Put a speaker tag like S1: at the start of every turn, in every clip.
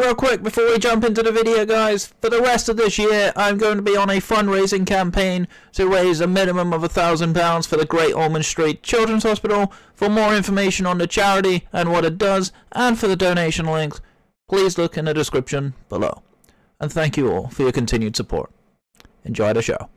S1: Real quick before we jump into the video guys, for the rest of this year I'm going to be on a fundraising campaign to raise a minimum of a thousand pounds for the Great Ormond Street Children's Hospital. For more information on the charity and what it does, and for the donation links, please look in the description below. And thank you all for your continued support. Enjoy the show.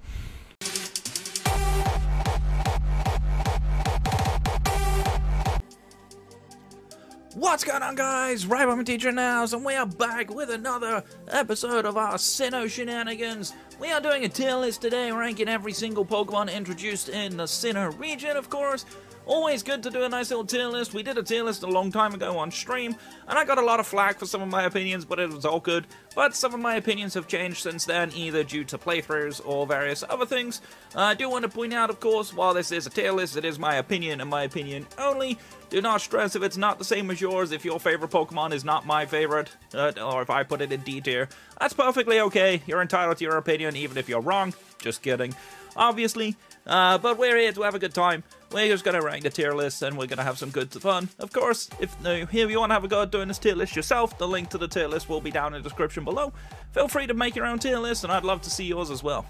S1: What's going on guys? Right I'm teacher now, and we are back with another episode of our Sinnoh shenanigans. We are doing a tier list today, ranking every single Pokemon introduced in the Sinnoh region, of course. Always good to do a nice little tier list. We did a tier list a long time ago on stream, and I got a lot of flack for some of my opinions, but it was all good. But some of my opinions have changed since then, either due to playthroughs or various other things. Uh, I do want to point out, of course, while this is a tier list, it is my opinion and my opinion only. Do not stress if it's not the same as yours, if your favorite Pokemon is not my favorite, uh, or if I put it in D tier. That's perfectly okay. You're entitled to your opinion, even if you're wrong. Just kidding. Obviously, uh, but we're here to have a good time. We're just going to rank the tier list and we're going to have some good fun. Of course, if, if you want to have a go at doing this tier list yourself, the link to the tier list will be down in the description below. Feel free to make your own tier list and I'd love to see yours as well.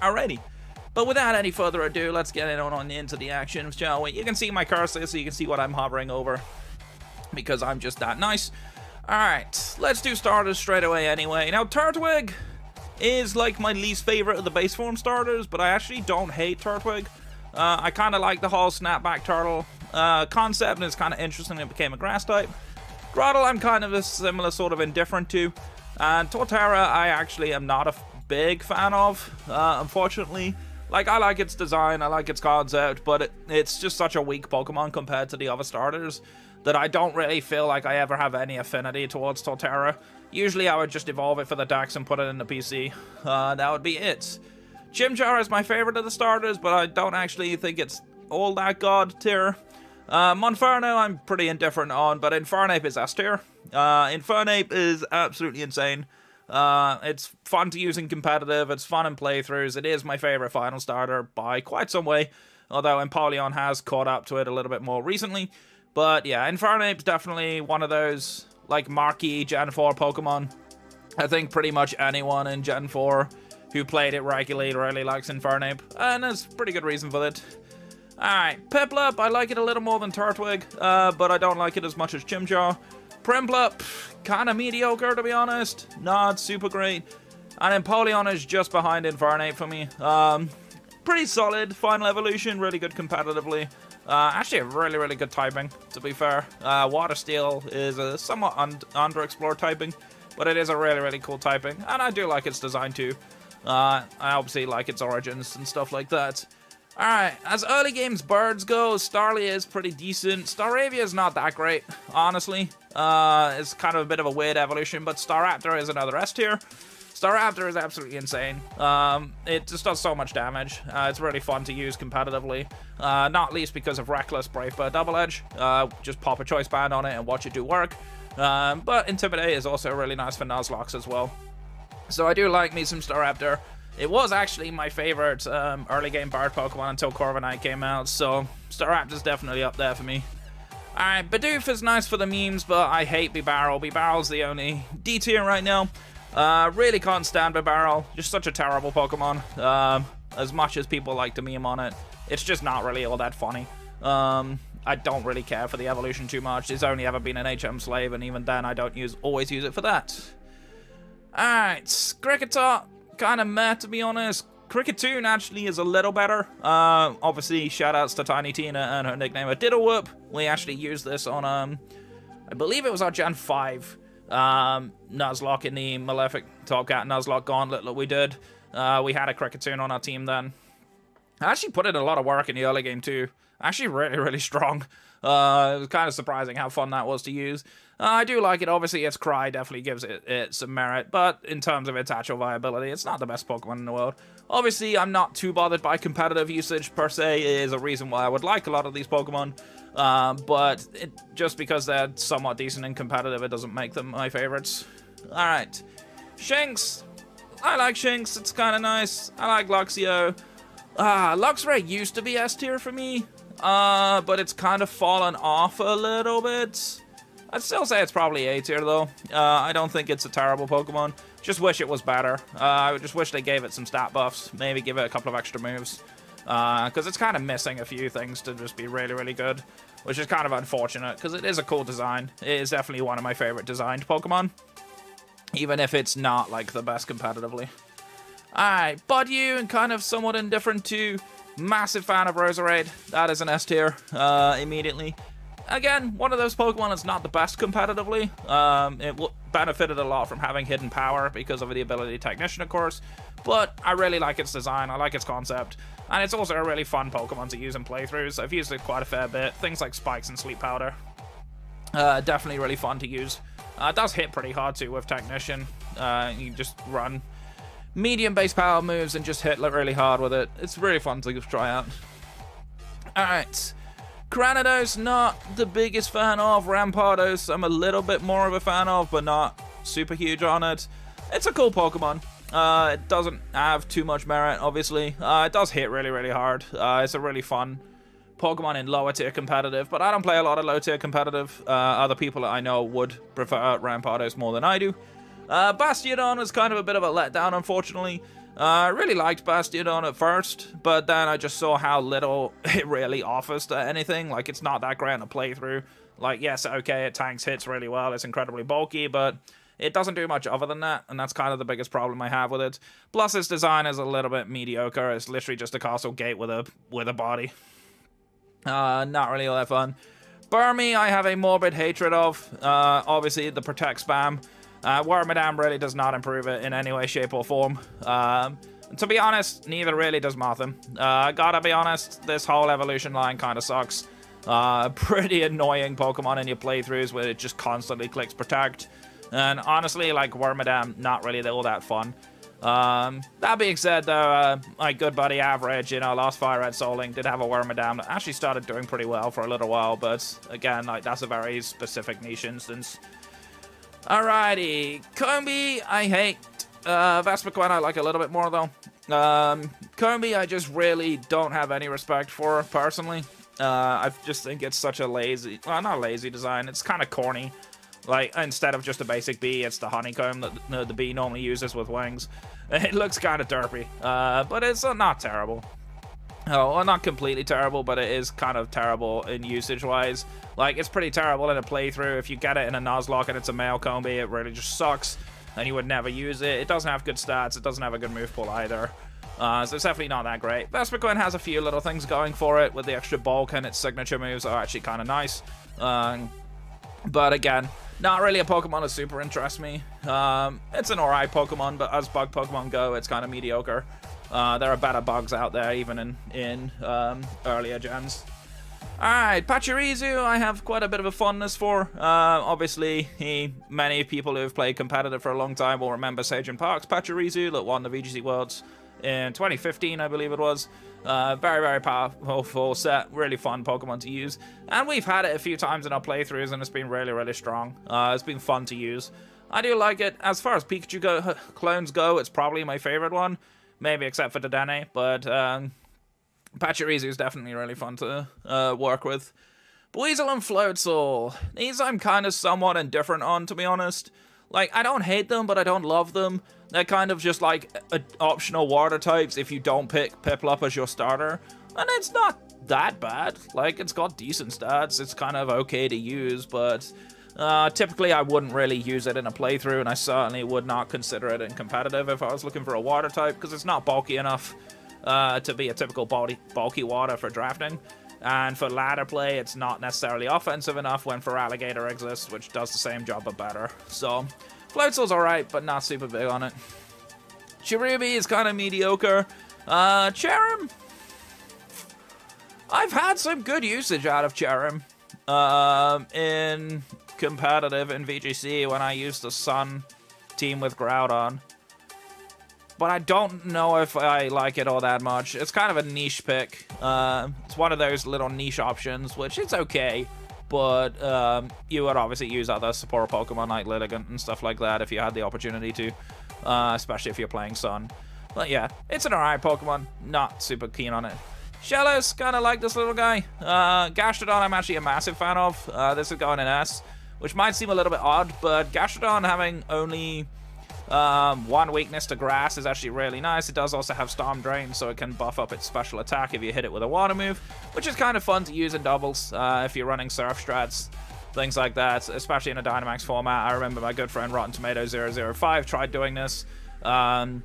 S1: Alrighty. But without any further ado, let's get on, on into the action, shall we? You can see my cursor so you can see what I'm hovering over. Because I'm just that nice. Alright, let's do starters straight away anyway. Now, Turtwig is like my least favorite of the base form starters, but I actually don't hate Turtwig. Uh, I kind of like the whole snapback turtle uh, concept, and it's kind of interesting it became a grass type. Grotle, I'm kind of a similar sort of indifferent to. And Torterra, I actually am not a big fan of, uh, unfortunately. Like, I like its design, I like its concept, but it, it's just such a weak Pokemon compared to the other starters that I don't really feel like I ever have any affinity towards Torterra. Usually I would just evolve it for the Dex and put it in the PC. Uh, that would be it. Chimchar is my favorite of the starters, but I don't actually think it's all that god tier. Uh, Monferno I'm pretty indifferent on, but Infernape is S tier. Uh, Infernape is absolutely insane. Uh, it's fun to use in competitive, it's fun in playthroughs, it is my favorite final starter by quite some way, although Empoleon has caught up to it a little bit more recently. But yeah, Infernape's definitely one of those like marquee Gen 4 Pokemon. I think pretty much anyone in Gen 4 who played it regularly really likes Infernape, and there's pretty good reason for it. Alright, Piplup, I like it a little more than Turtwig, uh, but I don't like it as much as Chimchar. Prinplup, kinda mediocre to be honest, not super great. And Empoleon is just behind Infernape for me. Um, pretty solid, final evolution, really good competitively. Uh, actually, a really, really good typing, to be fair. Uh, Water Steel is a somewhat un underexplored typing, but it is a really, really cool typing, and I do like its design too. Uh, I obviously like its origins and stuff like that. Alright, as early games birds go, Starly is pretty decent. Staravia is not that great, honestly. Uh, it's kind of a bit of a weird evolution, but Staraptor is another S tier. Staraptor is absolutely insane. Um, it just does so much damage. Uh, it's really fun to use competitively, uh, not least because of Reckless Brave Bird Double Edge. Uh, just pop a Choice Band on it and watch it do work. Um, but Intimidate is also really nice for Nuzlocke as well. So I do like me some Staraptor. It was actually my favorite um, early game Bard Pokemon until Corviknight came out, so Staraptor's definitely up there for me. Alright, Bidoof is nice for the memes, but I hate Bibarel. Bibarel's the only D tier right now. Uh, really can't stand Bibarel. Just such a terrible Pokemon. Um, as much as people like to meme on it, it's just not really all that funny. Um, I don't really care for the evolution too much. It's only ever been an HM slave, and even then I don't use always use it for that. Alright, Kricketot, kind of meh to be honest. Kricketune actually is a little better. Uh, obviously, shoutouts to Tiny Tina and her nickname a Diddlewhoop. We actually used this on, um, I believe it was our Gen 5 um, Nuzlocke in the Malefic Topcat Nuzlocke Gauntlet that we did. Uh, we had a Kricketune on our team then. I actually put in a lot of work in the early game too. Actually really, really strong. Uh, it was kind of surprising how fun that was to use. Uh, I do like it. Obviously, its cry definitely gives it, it some merit, but in terms of its actual viability, it's not the best Pokemon in the world. Obviously, I'm not too bothered by competitive usage per se. It is a reason why I would like a lot of these Pokemon. Um, but it, just because they're somewhat decent and competitive, it doesn't make them my favorites. Alright. Shinx. I like Shinx. It's kind of nice. I like Luxio. Ah, Luxray used to be S tier for me. Uh, but it's kind of fallen off a little bit. I'd still say it's probably A tier though. Uh, I don't think it's a terrible Pokemon. Just wish it was better. Uh, I just wish they gave it some stat buffs. Maybe give it a couple of extra moves. Because uh, it's kind of missing a few things to just be really, really good. Which is kind of unfortunate, because it is a cool design. It is definitely one of my favorite designed Pokemon. Even if it's not, like, the best competitively. Alright, Budew, and kind of somewhat indifferent to massive fan of Roserade. That is an S tier, uh, immediately again, one of those Pokemon is not the best competitively. Um, it benefited a lot from having hidden power because of the ability Technician, of course. But I really like its design, I like its concept, and it's also a really fun Pokemon to use in playthroughs. I've used it quite a fair bit. Things like Spikes and Sleep Powder. Uh, definitely really fun to use. Uh, it does hit pretty hard too with Technician. Uh, you just run medium base power moves and just hit really hard with it. It's really fun to try out. Alright, Cranidos, not the biggest fan of. Rampardos, I'm a little bit more of a fan of, but not super huge on it. It's a cool Pokemon. Uh, it doesn't have too much merit, obviously. Uh, it does hit really, really hard. Uh, it's a really fun Pokemon in lower tier competitive, but I don't play a lot of low tier competitive. Uh, other people that I know would prefer Rampardos more than I do. Uh, Bastiodon was kind of a bit of a letdown, unfortunately. Uh, I really liked Bastiodon at first, but then I just saw how little it really offers to anything. Like, it's not that great to play through. Like, yes, okay, it tanks hits really well, it's incredibly bulky, but it doesn't do much other than that, and that's kind of the biggest problem I have with it. Plus, its design is a little bit mediocre. It's literally just a castle gate with a with a body. Uh, not really all that fun. Burmy, I have a morbid hatred of. Uh, obviously, the Protect spam. Uh, Wormadam really does not improve it in any way, shape, or form. Um, to be honest, neither really does Mothim. Uh, gotta be honest, this whole evolution line kind of sucks. Uh, pretty annoying Pokemon in your playthroughs where it just constantly clicks Protect. And honestly, like Wormadam, not really all that fun. Um, that being said, though, uh, my good buddy Average, you know, Lost Fire Red Soling did have a Wormadam that actually started doing pretty well for a little while, but again, like that's a very specific niche instance. Alrighty, Combee, I hate. Uh, Vespiquen, I like a little bit more, though. Um, Combee, I just really don't have any respect for, personally. Uh, I just think it's such a lazy, well, not lazy design, it's kind of corny. Like, instead of just a basic bee, it's the honeycomb that the, the bee normally uses with wings. It looks kind of derpy, uh, but it's uh, not terrible. Oh, well, not completely terrible, but it is kind of terrible in usage-wise. Like, it's pretty terrible in a playthrough. If you get it in a Nuzlocke and it's a male Combee, it really just sucks, and you would never use it. It doesn't have good stats. It doesn't have a good move pool either. Uh, so it's definitely not that great. Vespiquen has a few little things going for it, with the extra bulk and its signature moves are actually kind of nice. Um, but again, not really a Pokemon that super interests me. Um, it's an alright Pokemon, but as bug Pokemon go, it's kind of mediocre. Uh, there are better bugs out there, even in, in um, earlier gens. Alright, Pachirisu, I have quite a bit of a fondness for. Uh, obviously, he, many people who have played competitive for a long time will remember Sejun Park's Pachirisu that won the VGC Worlds in 2015, I believe it was. Uh, very, very powerful set, really fun Pokemon to use. And we've had it a few times in our playthroughs, and it's been really, really strong. Uh, it's been fun to use. I do like it. As far as Pikachu go clones go, it's probably my favorite one. Maybe except for Dedenne, but um, Pachirisu is definitely really fun to uh, work with. Buizel and Floatzel. These I'm kind of somewhat indifferent on, to be honest. Like, I don't hate them, but I don't love them. They're kind of just like a, optional water types if you don't pick Piplup as your starter. And it's not that bad. Like, it's got decent stats. It's kind of okay to use, but uh, typically, I wouldn't really use it in a playthrough, and I certainly would not consider it in competitive if I was looking for a water type, because it's not bulky enough uh, to be a typical bulky, bulky water for drafting. And for ladder play, it's not necessarily offensive enough when Feraligatr exists, which does the same job but better. So, Floatzel's alright, but not super big on it. Cherubi is kind of mediocre. Uh, Cherrim. I've had some good usage out of Cherrim. Um, in competitive in VGC when I used the Sun team with Groudon. But I don't know if I like it all that much. It's kind of a niche pick. Uh, it's one of those little niche options, which it's okay. But um, you would obviously use other support Pokemon like Lilligant and stuff like that if you had the opportunity to. Uh, especially if you're playing Sun. But yeah, it's an alright Pokemon. Not super keen on it. Shellos, kind of like this little guy. Uh, Gastrodon, I'm actually a massive fan of. Uh, this is going in S. which might seem a little bit odd, but Gastrodon having only um, one weakness to grass is actually really nice. It does also have Storm Drain, so it can buff up its special attack if you hit it with a water move, which is kind of fun to use in doubles uh, if you're running Surf strats, things like that, especially in a Dynamax format. I remember my good friend Rotten Tomato 005 tried doing this. Um,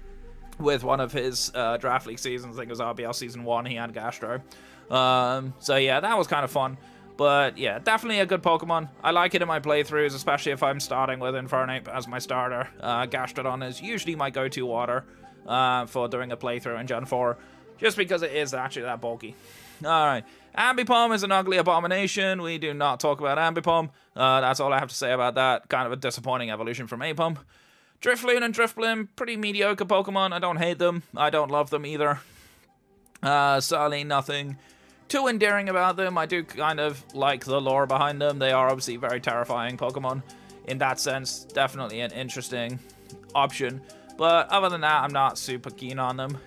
S1: with one of his uh, draft league seasons, I think it was RBL season one, he had Gastro. Um, so yeah, that was kind of fun. But yeah, definitely a good Pokemon. I like it in my playthroughs, especially if I'm starting with Infernape as my starter. Uh, Gastrodon is usually my go-to water uh, for doing a playthrough in Gen 4, just because it is actually that bulky. Alright, Ambipom is an ugly abomination. We do not talk about Ambipom. Uh, that's all I have to say about that. Kind of a disappointing evolution from Aipom. Drifloon and Drifblim, pretty mediocre Pokemon. I don't hate them. I don't love them either. Uh, Sarly, nothing too endearing about them. I do kind of like the lore behind them. They are obviously very terrifying Pokemon. In that sense, definitely an interesting option. But other than that, I'm not super keen on them.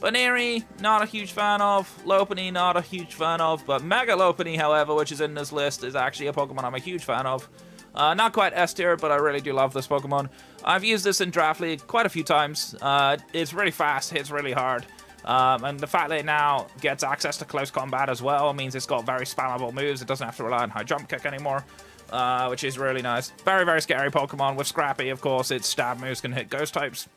S1: Buneary, not a huge fan of. Lopunny, not a huge fan of. But Mega Lopunny, however, which is in this list, is actually a Pokemon I'm a huge fan of. Uh, not quite S tier, but I really do love this Pokemon. I've used this in Draft League quite a few times. Uh, it's really fast, hits really hard. Um, and the fact that it now gets access to close combat as well means it's got very spammable moves. It doesn't have to rely on high jump kick anymore, uh, which is really nice. Very, very scary Pokemon. With Scrappy, of course, its stab moves can hit ghost types,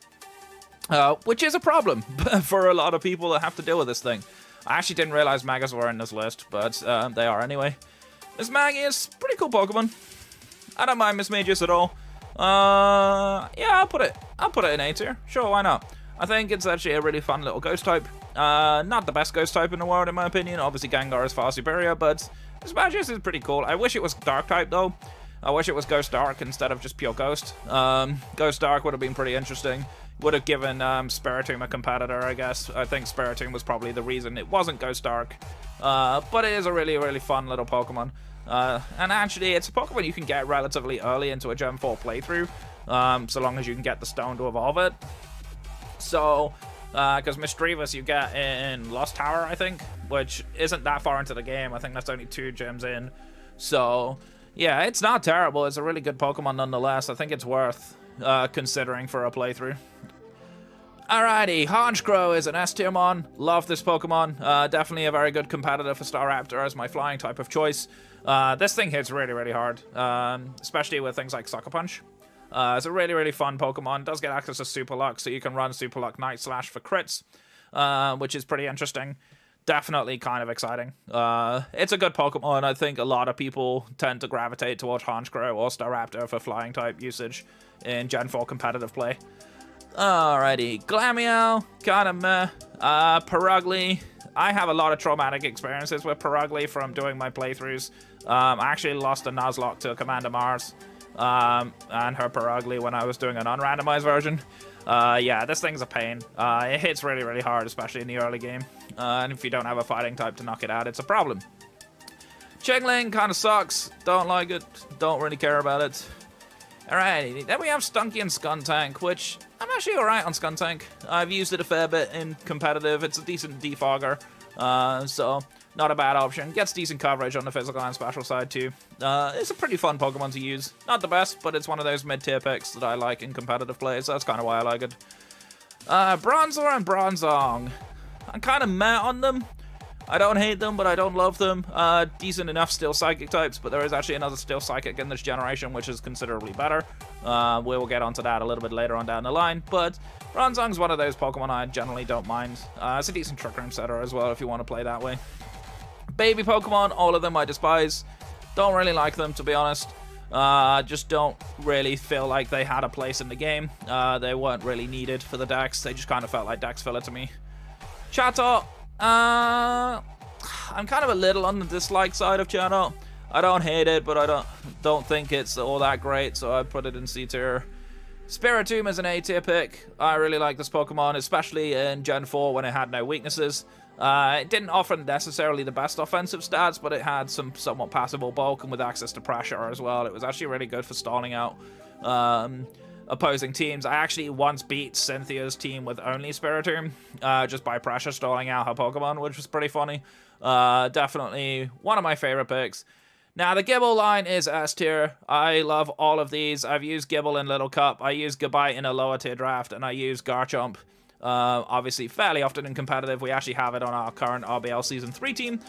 S1: uh, which is a problem for a lot of people that have to deal with this thing. I actually didn't realize Megas were in this list, but uh, they are anyway. Miss Mismagius, pretty cool Pokemon. I don't mind Mismagius at all. Uh, yeah, I'll put it. I'll put it in A tier. Sure, why not? I think it's actually a really fun little ghost type. Uh, not the best ghost type in the world, in my opinion. Obviously, Gengar is far superior, but Mismagius is pretty cool. I wish it was dark type, though. I wish it was Ghost Dark instead of just pure Ghost. Um, Ghost Dark would have been pretty interesting. Would have given um, Spiritomb a competitor, I guess. I think Spiritomb was probably the reason it wasn't Ghost Dark. Uh, but it is a really, really fun little Pokemon. Uh, and actually, it's a Pokemon you can get relatively early into a Gen 4 playthrough, um, so long as you can get the stone to evolve it. So, because uh, you get in Lost Tower, I think, which isn't that far into the game. I think that's only two gems in. So, yeah, it's not terrible. It's a really good Pokemon nonetheless. I think it's worth uh, considering for a playthrough. Alrighty, Honchkrow is an S-tier mon. Love this Pokemon. Uh, definitely a very good competitor for Staraptor as my flying type of choice. Uh, this thing hits really, really hard, um, especially with things like Sucker Punch. Uh, it's a really, really fun Pokemon. It does get access to Super Luck, so you can run Super Luck Night Slash for crits, uh, which is pretty interesting. Definitely kind of exciting. Uh, it's a good Pokemon. I think a lot of people tend to gravitate towards Honchkrow or Staraptor for flying type usage in Gen 4 competitive play. Alrighty, Glameow, kind of meh. Uh, Purugly, I have a lot of traumatic experiences with Purugly from doing my playthroughs. Um, I actually lost a Nuzlocke to Commander Mars um, and her Purugly when I was doing an unrandomized version. Uh, yeah, this thing's a pain. Uh, it hits really, really hard, especially in the early game. Uh, and if you don't have a fighting type to knock it out, it's a problem. Chingling kind of sucks. Don't like it. Don't really care about it. Alright, then we have Stunky and Skuntank, which I'm actually alright on Skuntank. I've used it a fair bit in competitive. It's a decent defogger. Uh, so not a bad option. Gets decent coverage on the physical and special side too. Uh, it's a pretty fun Pokemon to use. Not the best, but it's one of those mid-tier picks that I like in competitive play, so that's kind of why I like it. Uh, Bronzor and Bronzong. I'm kind of meh on them. I don't hate them, but I don't love them. Uh, decent enough Steel Psychic types, but there is actually another Steel Psychic in this generation, which is considerably better. Uh, we will get onto that a little bit later on down the line, but Bronzong's one of those Pokemon I generally don't mind. Uh, it's a decent Trick Room setter as well if you want to play that way. Baby Pokemon, all of them I despise. Don't really like them, to be honest. Uh, just don't really feel like they had a place in the game. Uh, they weren't really needed for the Dex. They just kind of felt like Dex filler to me. Chatot, uh, I'm kind of a little on the dislike side of Chatot. I don't hate it, but I don't don't think it's all that great, so I put it in C tier. Spiritomb is an A tier pick. I really like this Pokemon, especially in Gen 4 when it had no weaknesses. Uh, it didn't offer necessarily the best offensive stats, but it had some somewhat passable bulk and with access to pressure as well. It was actually really good for stalling out um, opposing teams. I actually once beat Cynthia's team with only Spiritomb, uh, just by pressure stalling out her Pokemon, which was pretty funny. Uh, definitely one of my favorite picks. Now, the Gible line is S tier. I love all of these. I've used Gible in Little Cup. I use Gabite in a lower tier draft, and I use Garchomp, uh, obviously, fairly often in competitive. We actually have it on our current RBL Season 3 team.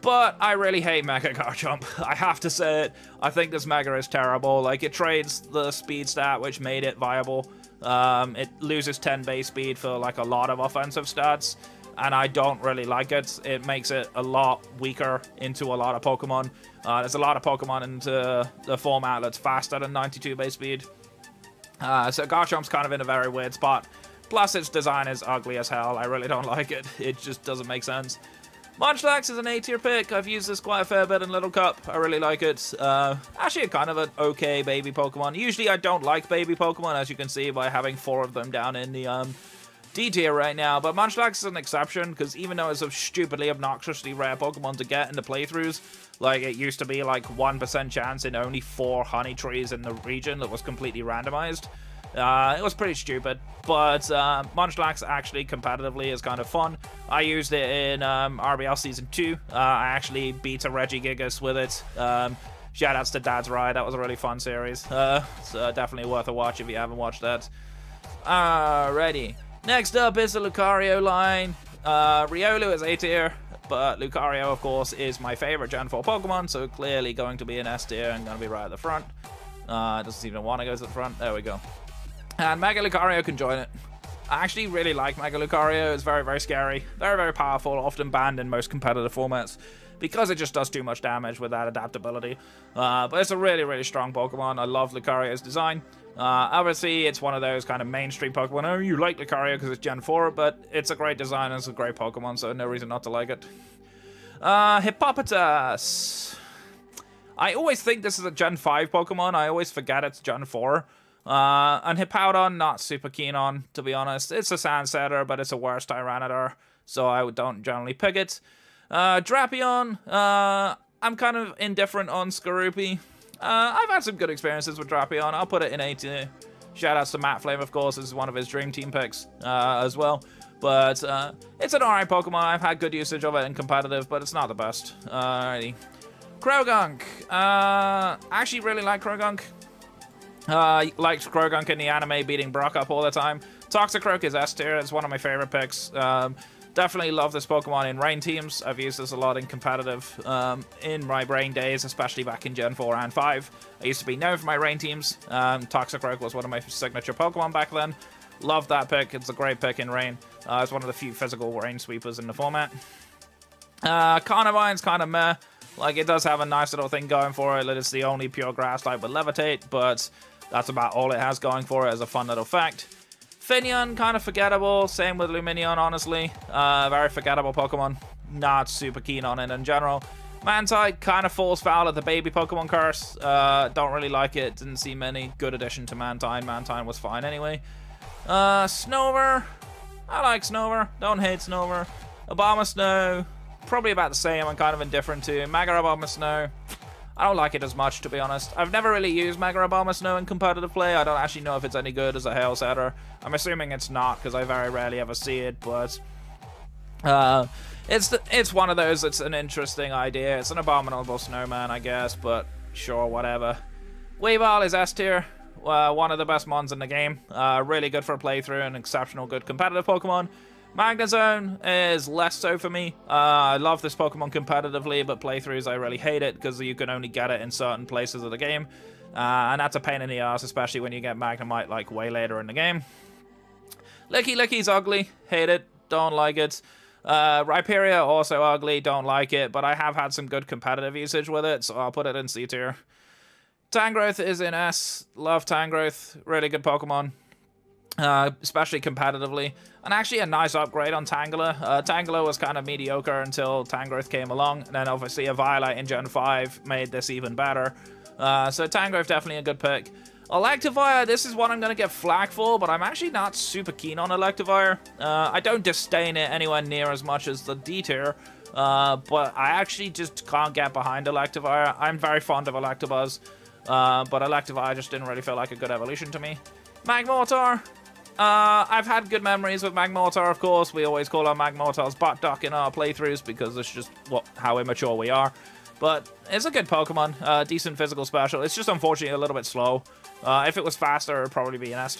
S1: But I really hate Mega Garchomp. I have to say it. I think this Mega is terrible. Like, it trades the speed stat, which made it viable. Um, it loses 10 base speed for, like, a lot of offensive stats and I don't really like it. It makes it a lot weaker into a lot of Pokemon. Uh, there's a lot of Pokemon into the format that's faster than 92 base speed. Uh, so Garchomp's kind of in a very weird spot. Plus, its design is ugly as hell. I really don't like it. It just doesn't make sense. Munchlax is an A tier pick. I've used this quite a fair bit in Little Cup. I really like it. Uh, actually, kind of an okay baby Pokemon. Usually, I don't like baby Pokemon, as you can see by having four of them down in the um, D tier right now, but Munchlax is an exception because even though it's a stupidly obnoxiously rare Pokemon to get in the playthroughs, like it used to be like 1% chance in only four honey trees in the region that was completely randomized. Uh, it was pretty stupid, but uh, Munchlax actually competitively is kind of fun. I used it in um, RBL Season 2. Uh, I actually beat a Regigigas with it. Um, Shoutouts to Dad's Ride, that was a really fun series. Uh, so definitely worth a watch if you haven't watched that. Alrighty. Next up is the Lucario line. Uh, Riolu is A tier, but Lucario, of course, is my favorite Gen 4 Pokemon, so clearly going to be an S tier and going to be right at the front. Uh, doesn't even want to go to the front. There we go. And Mega Lucario can join it. I actually really like Mega Lucario. It's very, very scary. Very, very powerful. Often banned in most competitive formats because it just does too much damage with that adaptability. Uh, but it's a really, really strong Pokemon. I love Lucario's design. Uh, obviously, it's one of those kind of mainstream Pokemon. Oh, you like Lucario because it's Gen 4, but it's a great design and it's a great Pokemon, so no reason not to like it. Uh, Hippopotas. I always think this is a Gen 5 Pokemon. I always forget it's Gen 4. Uh, and Hippowdon, not super keen on, to be honest. It's a Sandsetter, but it's a worse Tyranitar, so I don't generally pick it. Uh, Drapion, uh, I'm kind of indifferent on Skorupi. Uh, I've had some good experiences with Drapion. I'll put it in A tier. Shoutouts to Matt Flame, of course. This is one of his Dream Team picks uh, as well. But uh, it's an alright Pokemon. I've had good usage of it in competitive, but it's not the best. Alrighty. Croagunk. Uh, I actually really like Croagunk. Uh, liked Croagunk in the anime beating Brock up all the time. Toxicroak is S tier. It's one of my favorite picks. Um, Definitely love this Pokemon in rain teams. I've used this a lot in competitive um, in my brain days, especially back in Gen 4 and 5. I used to be known for my rain teams. Um, Toxicroak was one of my signature Pokemon back then. Love that pick. It's a great pick in rain. Uh, it's one of the few physical rain sweepers in the format. Uh, Carnivine's kind of meh. Like, it does have a nice little thing going for it. That It's the only pure grass type with levitate, but that's about all it has going for it as a fun little fact. Finneon, kind of forgettable. Same with Lumineon, honestly. Uh, very forgettable Pokemon. Not super keen on it in general. Mantine kind of falls foul of the baby Pokemon curse. Uh, don't really like it. Didn't see many. good addition to Mantine. Mantine was fine anyway. Uh, Snover. I like Snover. Don't hate Snover. Abomasnow. Probably about the same. I'm kind of indifferent to. Mega Abomasnow. I don't like it as much, to be honest. I've never really used Mega Abomasnow in competitive play. I don't actually know if it's any good as a Hail Setter. I'm assuming it's not, because I very rarely ever see it, but... Uh, it's the, it's one of those, it's an interesting idea. It's an abominable snowman, I guess, but sure, whatever. Weavile is S tier. Uh, one of the best mons in the game. Uh, really good for a playthrough and exceptional good competitive Pokemon. Magnezone is less so for me. Uh, I love this Pokemon competitively, but playthroughs I really hate it because you can only get it in certain places of the game. Uh, and that's a pain in the ass, especially when you get Magnemite like way later in the game. Lickilicky's ugly. Hate it. Don't like it. Uh, Rhyperior also ugly. Don't like it. But I have had some good competitive usage with it, so I'll put it in C tier. Tangrowth is in S. Love Tangrowth. Really good Pokemon uh, especially competitively. And actually a nice upgrade on Tangela. Uh, Tangela was kind of mediocre until Tangrowth came along, and then obviously Eviolite in Gen 5 made this even better. Uh, so Tangrowth definitely a good pick. Electivire, this is what I'm going to get flack for, but I'm actually not super keen on Electivire. Uh, I don't disdain it anywhere near as much as the D tier, uh, but I actually just can't get behind Electivire. I'm very fond of Electabuzz, uh, but Electivire just didn't really feel like a good evolution to me. Magmortar, uh, I've had good memories with Magmortar, of course. We always call our Magmortars butt duck in our playthroughs because it's just what how immature we are. But it's a good Pokemon, uh, decent physical special. It's just unfortunately a little bit slow. Uh, if it was faster, it would probably be an S.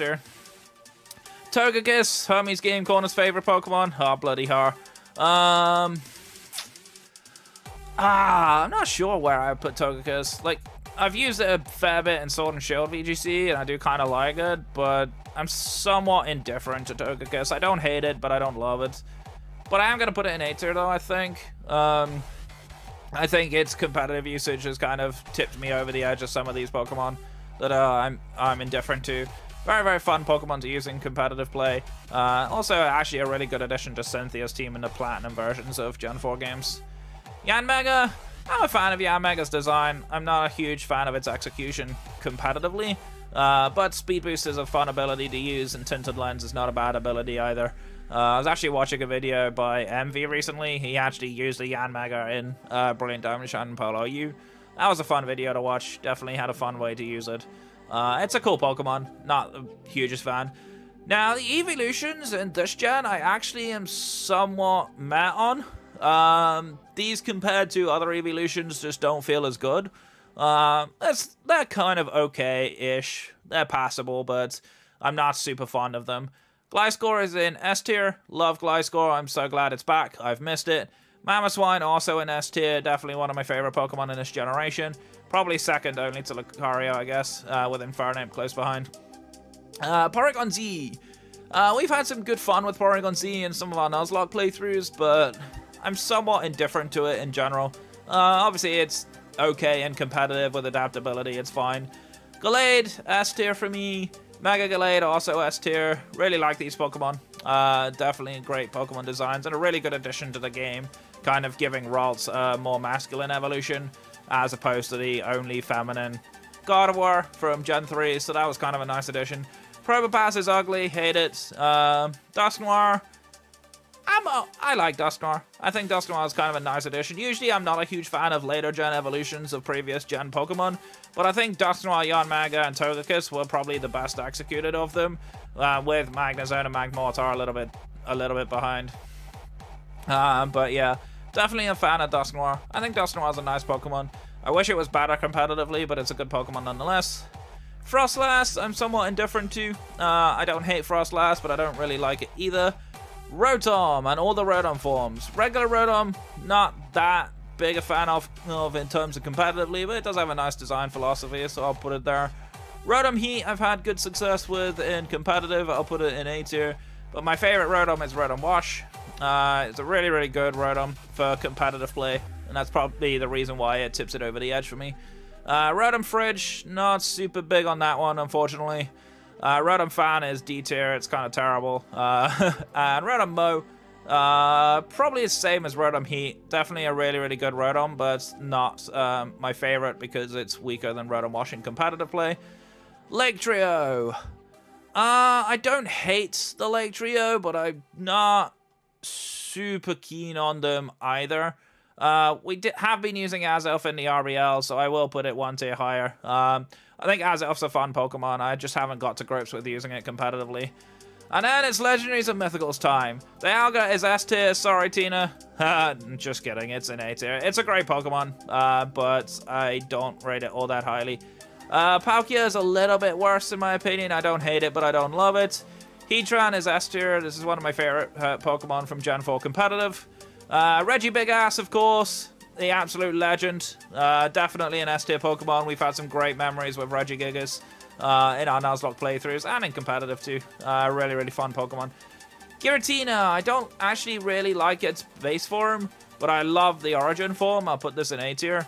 S1: Togekiss, Hermes Game Corner's favorite Pokemon. Oh, bloody her. Um, ah, I'm not sure where I put Togekiss. Like, I've used it a fair bit in Sword and Shield VGC, and I do kind of like it, but I'm somewhat indifferent to Togekiss. I don't hate it, but I don't love it. But I am going to put it in A tier, though, I think. Um, I think its competitive usage has kind of tipped me over the edge of some of these Pokemon that uh, I'm I'm indifferent to. Very, very fun Pokemon to use in competitive play. Uh, also, actually a really good addition to Cynthia's team in the Platinum versions of Gen 4 games. Yanmega, I'm a fan of Yanmega's design. I'm not a huge fan of its execution competitively, uh, but Speed Boost is a fun ability to use, and Tinted Lens is not a bad ability either. Uh, I was actually watching a video by Envy recently. He actually used a Yanmega in uh, Brilliant Diamond Shining Pearl U. That was a fun video to watch. Definitely had a fun way to use it. Uh, it's a cool Pokemon, not the hugest fan. Now, the evolutions in this gen, I actually am somewhat met on. Um, these compared to other evolutions just don't feel as good. Uh, they're kind of okay-ish. They're passable, but I'm not super fond of them. Gliscor is in S tier. Love Gliscor. I'm so glad it's back. I've missed it. Mamoswine also in S tier. Definitely one of my favorite Pokemon in this generation. Probably second only to Lucario, I guess, uh, with Infernape close behind. Uh, Porygon Z. Uh, we've had some good fun with Porygon Z in some of our Nuzlocke playthroughs, but I'm somewhat indifferent to it in general. Uh, obviously, it's okay and competitive with adaptability, it's fine. Gallade, S tier for me. Mega Gallade, also S tier. Really like these Pokemon. Uh, definitely great Pokemon designs and a really good addition to the game. Kind of giving Ralts a more masculine evolution as opposed to the only feminine Gardevoir from Gen 3, so that was kind of a nice addition. Probopass is ugly, hate it. Uh, Dusknoir, I'm a, I like Dusknoir. I think Dusknoir is kind of a nice addition. Usually I'm not a huge fan of later gen evolutions of previous gen Pokemon, but I think Dusknoir, Yanmega, and Togekiss were probably the best executed of them, uh, with Magnezone and Magmortar a little bit a little bit behind. Um, but yeah, Definitely a fan of Dusknoir. I think Dusknoir is a nice Pokemon. I wish it was better competitively, but it's a good Pokemon nonetheless. Froslass, I'm somewhat indifferent to. Uh, I don't hate Froslass, but I don't really like it either. Rotom and all the Rotom forms. Regular Rotom, not that big a fan of, of in terms of competitively, but it does have a nice design philosophy, so I'll put it there. Rotom Heat, I've had good success with in competitive. I'll put it in A tier. But my favorite Rotom is Rotom Wash. Uh, it's a really, really good Rotom for competitive play, and that's probably the reason why it tips it over the edge for me. Uh, Rotom Fridge, not super big on that one, unfortunately. Uh, Rotom Fan is D tier, it's kind of terrible. Uh, and Rotom Mow, uh, probably the same as Rotom Heat. Definitely a really, really good Rotom, but not um, my favorite because it's weaker than Rotom Wash in competitive play. Lake Trio. Uh, I don't hate the Lake Trio, but I'm not super keen on them either. Uh, we did, have been using Azelf in the RBL, so I will put it one tier higher. Um, I think Azelf's a fun Pokemon. I just haven't got to grips with using it competitively. And then it's Legendaries and Mythicals time. Dialga is S tier. Sorry, Tina. just kidding. It's an A tier. It's a great Pokemon, uh, but I don't rate it all that highly. Uh, Palkia is a little bit worse in my opinion. I don't hate it, but I don't love it. Heatran is S tier. This is one of my favorite uh, Pokemon from Gen 4 competitive. Uh, Regigigas, of course, the absolute legend. Uh, definitely an S tier Pokemon. We've had some great memories with Regigigas uh, in our Nuzlocke playthroughs and in competitive too. Uh, really, really fun Pokemon. Giratina, I don't actually really like its base form, but I love the origin form. I'll put this in A tier.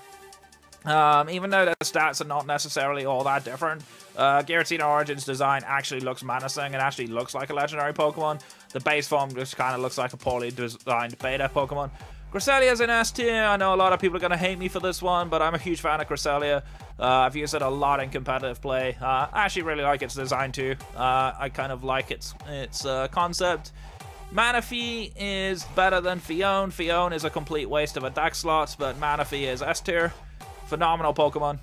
S1: Um, even though the stats are not necessarily all that different, uh, Giratina Origins design actually looks menacing and actually looks like a legendary Pokemon. The base form just kind of looks like a poorly designed beta Pokemon. Cresselia's in S tier. I know a lot of people are going to hate me for this one, but I'm a huge fan of Cresselia. Uh, I've used it a lot in competitive play. Uh, I actually really like its design too. Uh, I kind of like its, its uh, concept. Manaphy is better than Phione. Phione is a complete waste of a Dex slot, but Manaphy is S tier. Phenomenal Pokemon.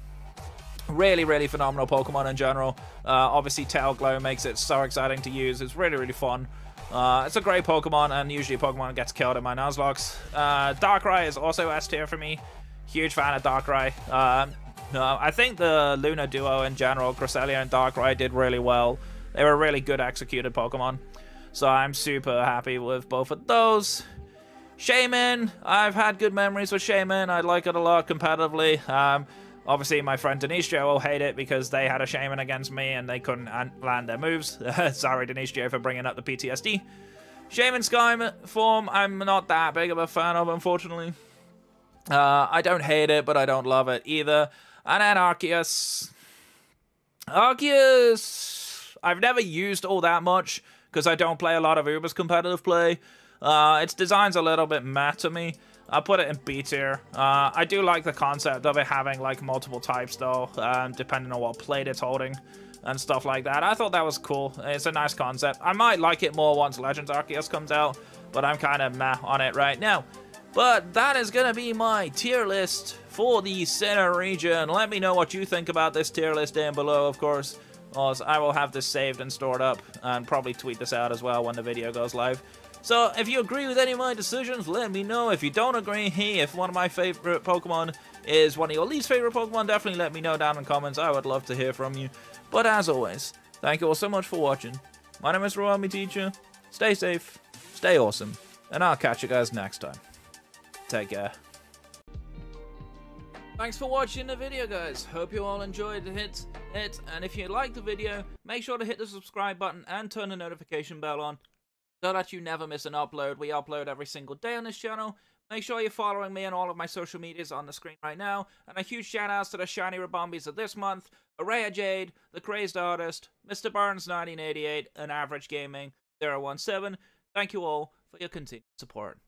S1: Really, really phenomenal Pokemon in general. Uh, obviously, Tail Glow makes it so exciting to use. It's really, really fun. Uh, it's a great Pokemon, and usually Pokemon gets killed in my Nuzlocke. Uh, Darkrai is also S tier for me. Huge fan of Darkrai. Um, no, I think the Lunar duo in general, Cresselia and Darkrai, did really well. They were really good executed Pokemon. So I'm super happy with both of those. Shaymin, I've had good memories with Shaymin. I like it a lot competitively. Um, obviously, my friend Denisio will hate it because they had a Shaymin against me and they couldn't land their moves. Sorry, Denisio, for bringing up the PTSD. Shaymin Sky form, I'm not that big of a fan of, unfortunately. Uh, I don't hate it, but I don't love it either. And then Arceus. Arceus, I've never used all that much because I don't play a lot of Uber's competitive play. Uh, its design's a little bit meh to me. I'll put it in B tier. Uh, I do like the concept of it having like multiple types though, um, depending on what plate it's holding and stuff like that. I thought that was cool. It's a nice concept. I might like it more once Legends Arceus comes out, but I'm kind of meh on it right now. But that is going to be my tier list for the Sinnoh region. Let me know what you think about this tier list down below, of course. Also, I will have this saved and stored up and probably tweet this out as well when the video goes live. So if you agree with any of my decisions, let me know. If you don't agree, hey, if one of my favorite Pokemon is one of your least favorite Pokemon, definitely let me know down in the comments. I would love to hear from you. But as always, thank you all so much for watching. My name is Ribombee Teacher. Stay safe, stay awesome, and I'll catch you guys next time. Take care. Thanks for watching the video, guys. Hope you all enjoyed it. it. And if you liked the video, make sure to hit the subscribe button and turn the notification bell on so that you never miss an upload. We upload every single day on this channel. Make sure you're following me on all of my social medias on the screen right now. And a huge shout out to the shiny Ribombees of this month, Araya Jade, The Crazed Artist, Mr. Burns 1988, and Average Gaming 017. Thank you all for your continued support.